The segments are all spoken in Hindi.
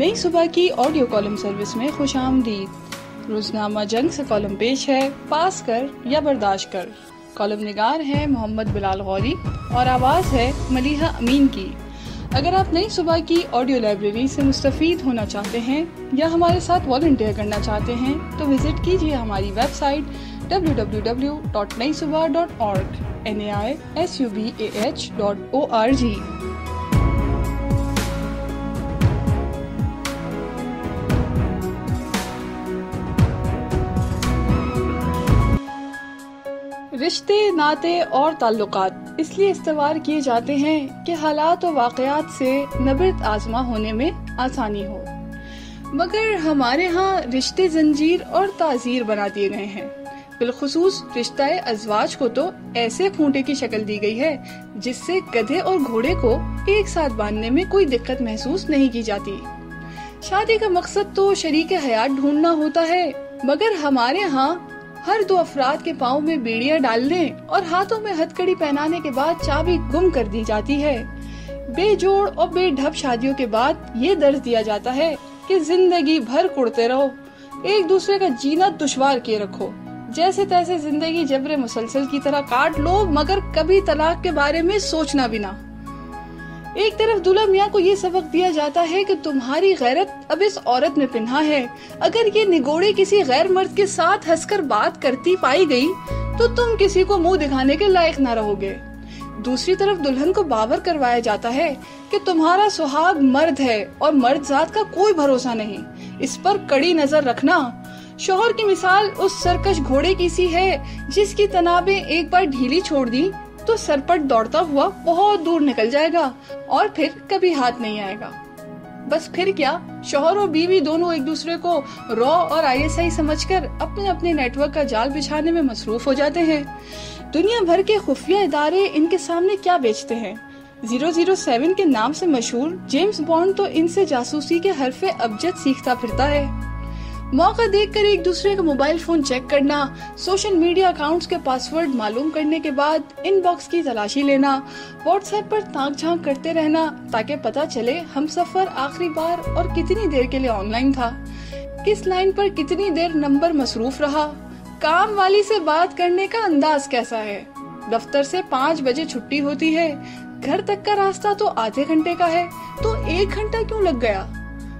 नई सुबह की ऑडियो कॉलम सर्विस में खुश आमदीद। रोजनामा जंग से कॉलम पेश है, पास कर या बर्दाश्त कर। कॉलम निगार है मोहम्मद बिलाल गौरी और आवाज़ है मलिहा अमीन की। अगर आप नई सुबह की ऑडियो लाइब्रेरी से मुस्तफ़ होना चाहते हैं या हमारे साथ वॉल्टियर करना चाहते हैं तो विज़िट कीजिए हमारी website www.naisubah.org n a i s u b a h o r g रिश्ते, नाते और ताल्लुकात। इसलिए इस्तेमाल किए जाते हैं कि हालात और वाकयात से नबरत आजमा होने में आसानी हो। मगर हमारे यहाँ रिश्ते जंजीर और ताजीर बना दिए गए हैं। बिलखसूस रिश्ता अजवाज को तो ऐसे खूंटे की शक्ल दी गई है, जिससे गधे और घोड़े को एक साथ बांधने में कोई दिक्कत महसूस नहीं की जाती। शादी का मकसद तो शरीक हयात ढूंढना होता है, मगर हमारे यहाँ हर दो अफराद के पाँव में बेड़ियाँ डालने और हाथों में हथकड़ी पहनाने के बाद चाबी गुम कर दी जाती है। बेजोड़ और बेढप शादियों के बाद ये दर्ज दिया जाता है कि ज़िंदगी भर कुड़ते रहो, एक दूसरे का जीना दुश्वार किए रखो। जैसे तैसे ज़िंदगी जबरे मुसलसल की तरह काट लो, मगर कभी तलाक के बारे में सोचना भी ना। एक तरफ़ दुल्हा मियाँ को ये सबक दिया जाता है कि तुम्हारी गैरत अब इस औरत में पिन्हा है। अगर ये निगोड़े किसी गैर मर्द के साथ हंसकर बात करती पाई गई तो तुम किसी को मुँह दिखाने के लायक न रहोगे। दूसरी तरफ़ दुल्हन को बावर करवाया जाता है कि तुम्हारा सुहाग मर्द है और मर्द जात का कोई भरोसा नहीं। इस पर कड़ी नज़र रखना। शोहर की मिसाल उस सरकश घोड़े की सी है जिसकी तनाबे एक बार ढीली छोड़ दी तो सरपट दौड़ता हुआ बहुत दूर निकल जाएगा और फिर कभी हाथ नहीं आएगा। बस फिर क्या, शोहर और बीवी दोनों एक दूसरे को रॉ और आईएसआई समझकर अपने अपने नेटवर्क का जाल बिछाने में मसरूफ हो जाते हैं। दुनिया भर के खुफिया इदारे इनके सामने क्या बेचते हैं? 007 के नाम से मशहूर जेम्स बॉन्ड तो इनसे जासूसी के हरफे अबजद सीखता फिरता है। मौका देखकर एक दूसरे का मोबाइल फ़ोन चेक करना, सोशल मीडिया अकाउंट्स के पासवर्ड मालूम करने के बाद इनबॉक्स की तलाशी लेना व्हाट्सएप पर ताक झाँक करते रहना ताकि पता चले हम सफ़र आखिरी बार और कितनी देर के लिए ऑनलाइन था। किस लाइन पर कितनी देर नंबर मसरूफ रहा? काम वाली से बात करने का अंदाज कैसा है? दफ्तर से पाँच बजे छुट्टी होती है, घर तक का रास्ता तो आधे घंटे का है तो एक घंटा क्यों लग गया?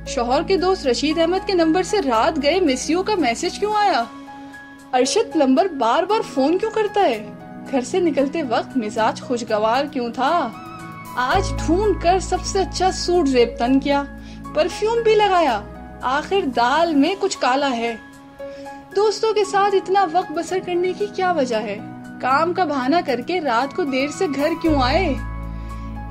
शोहर के दोस्त रशीद अहमद के नंबर से रात गए मिसियो का मैसेज क्यों आया? अरशद प्लम्बर बार बार फ़ोन क्यों करता है? घर से निकलते वक्त मिजाज खुशगवार क्यों था? आज ढूंढ कर सबसे अच्छा सूट जेब तन किया, परफ्यूम भी लगाया, आखिर दाल में कुछ काला है। दोस्तों के साथ इतना वक्त बसर करने की क्या वजह है? काम का बहाना करके रात को देर से घर क्यों आए?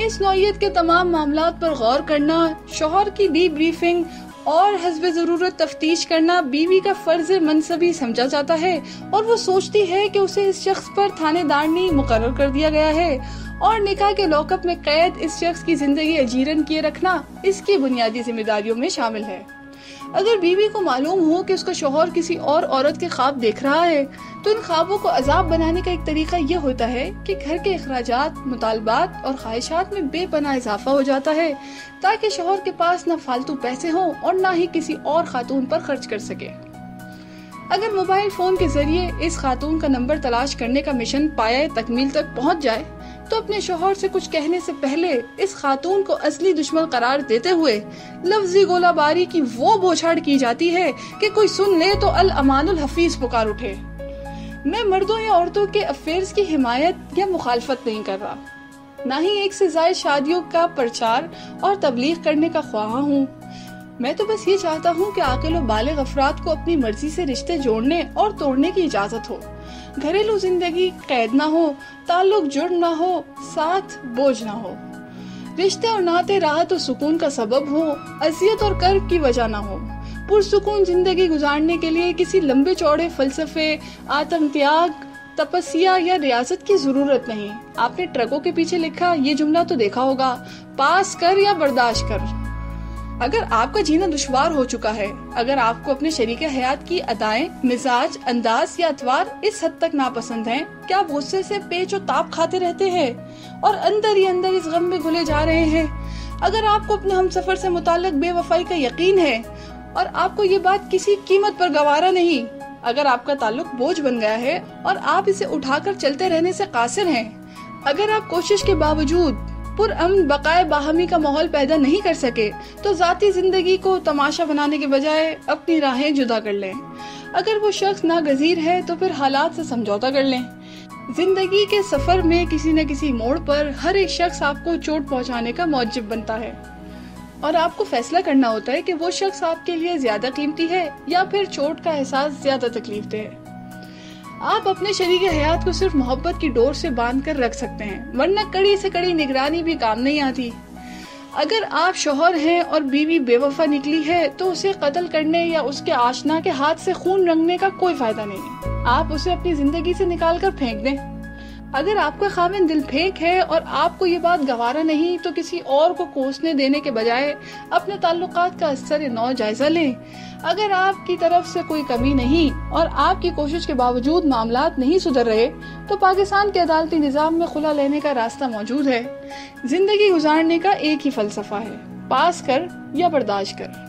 इस नोयत के तमाम मामला पर गौर करना, शोहर की डी ब्रीफिंग और हजब ज़रूरत तफ्तीश करना बीवी का फ़र्ज़ मनसबी समझा जाता है और वो सोचती है कि उसे इस शख्स पर थानेदारनी मुकर कर दिया गया है और निकाह के लॉकअप में कैद इस शख्स की ज़िंदगी अजीरन किए रखना इसकी बुनियादी जिम्मेदारियों में शामिल है। अगर बीवी को मालूम हो कि उसका शोहर किसी और औरत के ख्वाब देख रहा है तो इन ख्वाबों को अजाब बनाने का एक तरीका यह होता है कि घर के अखराज मुतालबात और ख्वाहिशात में बेपना इजाफा हो जाता है, ताकि शोहर के पास न फालतू पैसे हों और ना ही किसी और खातून पर खर्च कर सके। अगर मोबाइल फ़ोन के ज़रिए इस खातून का नंबर तलाश करने का मिशन पाया तकमील तक पहुँच जाए तो अपने शोहर से कुछ कहने से पहले इस खातून को असली दुश्मन करार देते हुए लफ्जी गोलाबारी की वो बोछाड़ की जाती है कि कोई सुन ले तो अल अमानुल हफीज पुकार उठे। मैं मर्दों या औरतों के अफेयर्स की हिमायत या मुखालफत नहीं कर रहा। ना ही एक से ज़्यादा शादियों का प्रचार और तबलीग करने का ख्वाह हूँ। मैं तो बस ये चाहता हूँ कि आकिल बालिग अफराद को अपनी मर्ज़ी से रिश्ते जोड़ने और तोड़ने की इजाज़त हो। घरेलू ज़िंदगी कैद ना हो, ताल्लुक जुड़ ना हो, साथ बोझ ना हो। रिश्ते और नाते राहत और सुकून का सबब हो, अजियत और कर्ब की वजह ना हो। पुरसकून ज़िंदगी गुजारने के लिए किसी लंबे चौड़े फलसफे आत्म त्याग तपस्या या रियासत की ज़रूरत नहीं। आपने ट्रकों के पीछे लिखा, ये जुमला तो देखा होगा, पास कर या बर्दाश्त कर। अगर आपका जीना दुश्वार हो चुका है, अगर आपको अपने शरीक हयात की अदाएँ, मिजाज, अंदाज या अतवार इस हद तक नापसंद हैं कि आप गुस्से से पेच और ताप खाते रहते हैं और अंदर ही अंदर इस गम में घुले जा रहे हैं? अगर आपको अपने हम सफ़र से मुतालिक बेवफाई का यकीन है और आपको ये बात किसी कीमत पर गवारा नहीं, अगर आपका ताल्लुक बोझ बन गया है और आप इसे उठाकर चलते रहने से कासिर हैं, अगर आप कोशिश के बावजूद पुरअमन बकाए बाहमी का माहौल पैदा नहीं कर सके तो जाती ज़िंदगी को तमाशा बनाने के बजाय अपनी राहें जुदा कर लें। अगर वो शख्स नागजीर है तो फिर हालात से समझौता कर लें। ज़िंदगी के सफ़र में किसी न किसी मोड़ पर हर एक शख्स आपको चोट पहुँचाने का मौजब बनता है। और आपको फैसला करना होता है कि वो शख्स आपके लिए ज़्यादा कीमती है या फिर चोट का एहसास ज़्यादा तकलीफ़ दे। है आप अपने शरीर हयात को सिर्फ़ मोहब्बत की डोर से बाँध कर रख सकते हैं, वरना कड़ी से कड़ी निगरानी भी काम नहीं आती। अगर आप शोहर हैं और बीवी बेवफा निकली है तो उसे कत्ल करने या उसके आशना के हाथ से खून रंगने का कोई फ़ायदा नहीं। आप उसे अपनी ज़िंदगी से निकाल कर फेंक दें। अगर आपका खामिन दिल फेंक है और आपको ये बात गवारा नहीं तो किसी और को कोसने देने के बजाय अपने ताल्लुक का असर नौ जायजा लें। अगर आपकी तरफ़ से कोई कमी नहीं और आपकी कोशिश के बावजूद मामला नहीं सुधर रहे तो पाकिस्तान के अदालती निज़ाम में खुला लेने का रास्ता मौजूद है। ज़िंदगी गुजारने का एक ही फलसफा है, पास कर या बर्दाश्त कर।